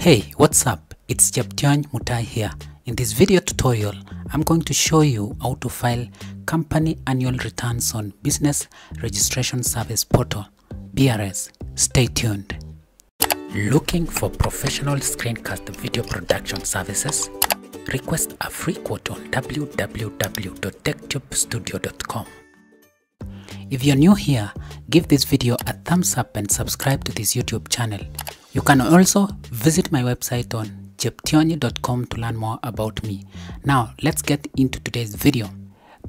Hey, what's up? It's Cheptiony Mutai here. In this video tutorial, I'm going to show you how to file company annual returns on Business Registration Service Portal, BRS. Stay tuned. Looking for professional screencast video production services? Request a free quote on www.techtubestudio.com. If you're new here, give this video a thumbs up and subscribe to this YouTube channel. You can also visit my website on cheptiony.com to learn more about me. Now, let's get into today's video.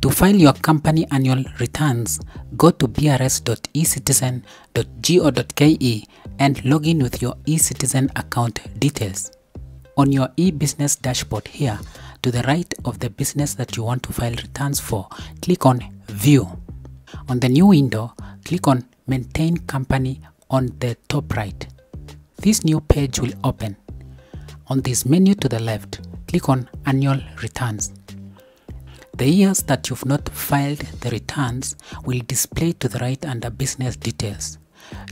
To file your company annual returns, go to brs.ecitizen.go.ke and log in with your eCitizen account details. On your e-business dashboard here, to the right of the business that you want to file returns for, click on View. On the new window, click on Maintain Company on the top right. This new page will open. On this menu to the left, click on Annual Returns. The years that you've not filed the returns will display to the right under Business Details.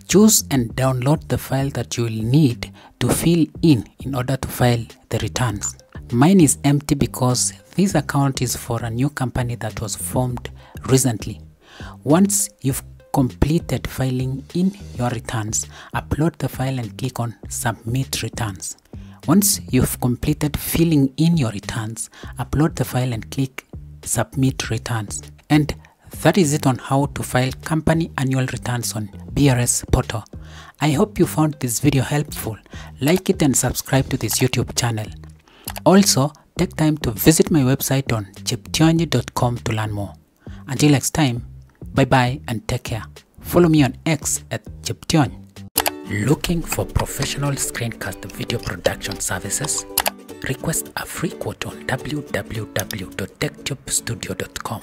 Choose and download the file that you will need to fill in in order to file the returns. Mine is empty because this account is for a new company that was formed recently. Once you've completed filing in your returns, upload the file and click on Submit Returns. Once you've completed filling in your returns, upload the file and click Submit Returns. And that is it on how to file company annual returns on BRS portal. I hope you found this video helpful. Like it and subscribe to this YouTube channel. Also, take time to visit my website on cheptiony.com to learn more. Until next time, bye bye and take care. Follow me on X at Cheption. Looking for professional screencast video production services? Request a free quote on www.techtubstudio.com.